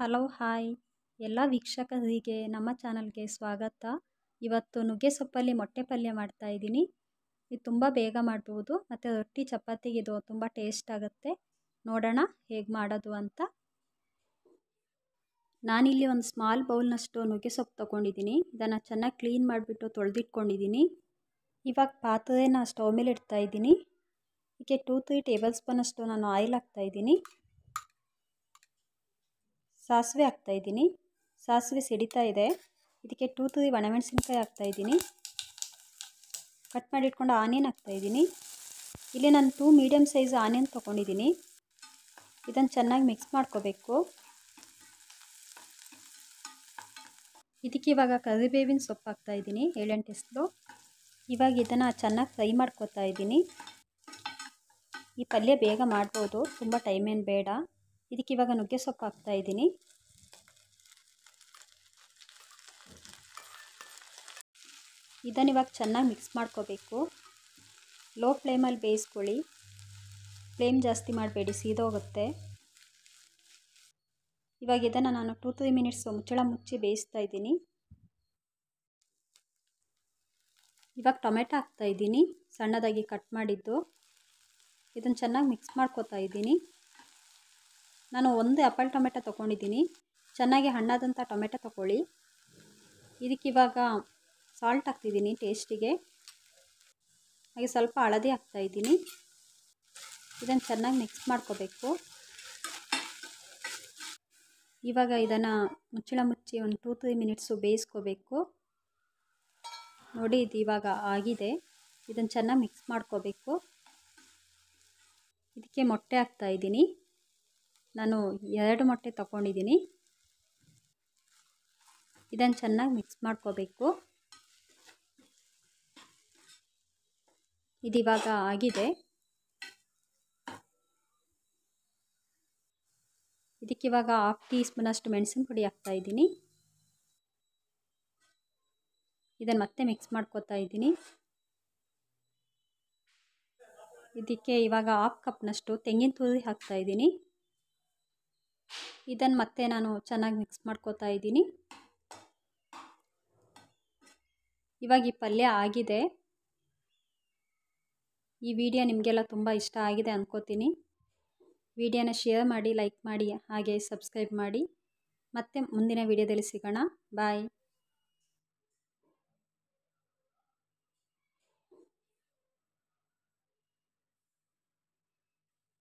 Hello, hi. ಎಲ್ಲ ವೀಕ್ಷಕರಿಗೆ ನಮ್ಮ ಚಾನಲ್ಗೆ ಸ್ವಾಗತ. ಇವತ್ತು ನುಗ್ಗೆ ಸೊಪ್ಪಲ್ಲಿ ಮೊಟ್ಟೆ ಪಲ್ಯ ಮಾಡ್ತಾ ಇದ್ದೀನಿ. ಇದು ತುಂಬ ಬೇಗ ಮಾಡ್ಬೋದು, ಮತ್ತು ರೊಟ್ಟಿ ಚಪಾತಿಗೆ ಇದು ತುಂಬ ಟೇಸ್ಟ್ ಆಗುತ್ತೆ. ನೋಡೋಣ ಹೇಗೆ ಮಾಡೋದು ಅಂತ. ನಾನಿಲ್ಲಿ ಒಂದು ಸ್ಮಾಲ್ ಬೌಲ್ನಷ್ಟು ನುಗ್ಗೆ ಸೊಪ್ಪು ತೊಗೊಂಡಿದ್ದೀನಿ. ಇದನ್ನು ಚೆನ್ನಾಗಿ ಕ್ಲೀನ್ ಮಾಡಿಬಿಟ್ಟು ತೊಳೆದಿಟ್ಕೊಂಡಿದ್ದೀನಿ. ಇವಾಗ ಪಾತ್ರೆನ ಸ್ಟೌ ಮೇಲೆ ಇಡ್ತಾ ಇದ್ದೀನಿ. ಇದಕ್ಕೆ ಟೂ, ತ್ರೀ ಟೇಬಲ್ ಸ್ಪೂನಷ್ಟು ನಾನು ಆಯಿಲ್ ಹಾಕ್ತಾಯಿದ್ದೀನಿ ಸಾಸಿವೆ ಹಾಕ್ತಾಯಿದ್ದೀನಿ ಸಾಸಿವೆ ಸಿಡಿತಾ ಇದೆ. ಇದಕ್ಕೆ ಟೂ ತುದಿ ಒಣಮೆಣಸಿನ್ಕಾಯಿ ಹಾಕ್ತಾಯಿದ್ದೀನಿ ಕಟ್ ಮಾಡಿಟ್ಕೊಂಡು ಆನಿಯನ್ ಹಾಕ್ತಾಯಿದ್ದೀನಿ ಇಲ್ಲಿ ನಾನು ಟೂ ಮೀಡಿಯಮ್ ಸೈಜ್ ಆನಿಯನ್ ತೊಗೊಂಡಿದ್ದೀನಿ. ಇದನ್ನು ಚೆನ್ನಾಗಿ ಮಿಕ್ಸ್ ಮಾಡ್ಕೋಬೇಕು. ಇದಕ್ಕೆ ಇವಾಗ ಕರಿಬೇವಿನ ಸೊಪ್ಪು ಹಾಕ್ತಾಯಿದ್ದೀನಿ ಏಳೆಂಟು ಎಸ್ಲು. ಇವಾಗ ಇದನ್ನು ಚೆನ್ನಾಗಿ ಫ್ರೈ ಮಾಡ್ಕೊತಾ ಇದ್ದೀನಿ. ಈ ಪಲ್ಯ ಬೇಗ ಮಾಡ್ಬೋದು. ತುಂಬ ಟೈಮ್ ಏನು ಬೇಡ. ಇದಕ್ಕೆ ಇವಾಗ ನುಗ್ಗೆ ಸೊಪ್ಪು ಹಾಕ್ತಾ ಇದ್ದೀನಿ. ಇದನ್ನು ಇವಾಗ ಚೆನ್ನಾಗಿ ಮಿಕ್ಸ್ ಮಾಡ್ಕೋಬೇಕು. ಲೋ ಫ್ಲೇಮಲ್ಲಿ ಬೇಯಿಸ್ಕೊಳ್ಳಿ. ಫ್ಲೇಮ್ ಜಾಸ್ತಿ ಮಾಡಬೇಡಿ, ಸೀದೋಗುತ್ತೆ. ಇವಾಗ ಇದನ್ನು ನಾನು ಟೂ ತ್ರೀ ಮಿನಿಟ್ಸ್ ಮುಚ್ಚಳ ಮುಚ್ಚಿ ಬೇಯಿಸ್ತಾ ಇದ್ದೀನಿ. ಇವಾಗ ಟೊಮೆಟೊ ಹಾಕ್ತಾ ಇದ್ದೀನಿ, ಸಣ್ಣದಾಗಿ ಕಟ್ ಮಾಡಿದ್ದು. ಇದನ್ನು ಚೆನ್ನಾಗಿ ಮಿಕ್ಸ್ ಮಾಡ್ಕೋತಾ ಇದ್ದೀನಿ. ನಾನು ಒಂದು ಆ್ಯಪಲ್ ಟೊಮೆಟೊ ತೊಗೊಂಡಿದ್ದೀನಿ. ಚೆನ್ನಾಗಿ ಹಣ್ಣಾದಂಥ ಟೊಮೆಟೊ ತೊಗೊಳ್ಳಿ. ಇದಕ್ಕೆ ಇವಾಗ ಸಾಲ್ಟ್ ಹಾಕ್ತಿದ್ದೀನಿ ಟೇಸ್ಟಿಗೆ ಹಾಗೆ ಸ್ವಲ್ಪ ಹಳದಿ ಹಾಕ್ತಾಯಿದ್ದೀನಿ ಇದನ್ನು ಚೆನ್ನಾಗಿ ಮಿಕ್ಸ್ ಮಾಡ್ಕೋಬೇಕು. ಇವಾಗ ಇದನ್ನು ಮುಚ್ಚಳ ಮುಚ್ಚಿ ಒಂದು ಟೂ ತ್ರೀ ಮಿನಿಟ್ಸು ಬೇಯಿಸ್ಕೋಬೇಕು. ನೋಡಿ, ಇದು ಇವಾಗ ಆಗಿದೆ. ಇದನ್ನು ಚೆನ್ನಾಗಿ ಮಿಕ್ಸ್ ಮಾಡ್ಕೋಬೇಕು. ಇದಕ್ಕೆ ಮೊಟ್ಟೆ ಹಾಕ್ತಾಯಿದ್ದೀನಿ ನಾನು ಎರಡು ಮೊಟ್ಟೆ ತಗೊಂಡಿದ್ದೀನಿ. ಇದನ್ನು ಚೆನ್ನಾಗಿ ಮಿಕ್ಸ್ ಮಾಡ್ಕೋಬೇಕು. ಇದಿವಾಗ ಆಗಿದೆ. ಇದಕ್ಕಿವಾಗ ಹಾಫ್ ಟೀ ಸ್ಪೂನಷ್ಟು ಮೆಣಸಿನ ಪುಡಿ ಹಾಕ್ತಾ ಇದ್ದೀನಿ. ಇದನ್ನು ಮತ್ತೆ ಮಿಕ್ಸ್ ಮಾಡ್ಕೋತಾ ಇದ್ದೀನಿ. ಇದಕ್ಕೆ ಇವಾಗ ಹಾಫ್ ಕಪ್ನಷ್ಟು ತೆಂಗಿನ ತುರಿ ಹಾಕ್ತಾಯಿದ್ದೀನಿ ಇದನ್ನು ಮತ್ತೆ ನಾನು ಚೆನ್ನಾಗಿ ಮಿಕ್ಸ್ ಮಾಡ್ಕೋತಾ ಇದ್ದೀನಿ. ಇವಾಗ ಈ ಪಲ್ಯ ಆಗಿದೆ. ಈ ವಿಡಿಯೋ ನಿಮಗೆಲ್ಲ ತುಂಬ ಇಷ್ಟ ಆಗಿದೆ ಅಂದ್ಕೋತೀನಿ ವಿಡಿಯೋನ ಶೇರ್ ಮಾಡಿ ಲೈಕ್ ಮಾಡಿ, ಹಾಗೆ ಸಬ್ಸ್ಕ್ರೈಬ್ ಮಾಡಿ. ಮತ್ತೆ ಮುಂದಿನ ವಿಡಿಯೋದಲ್ಲಿ ಸಿಗೋಣ. ಬಾಯ್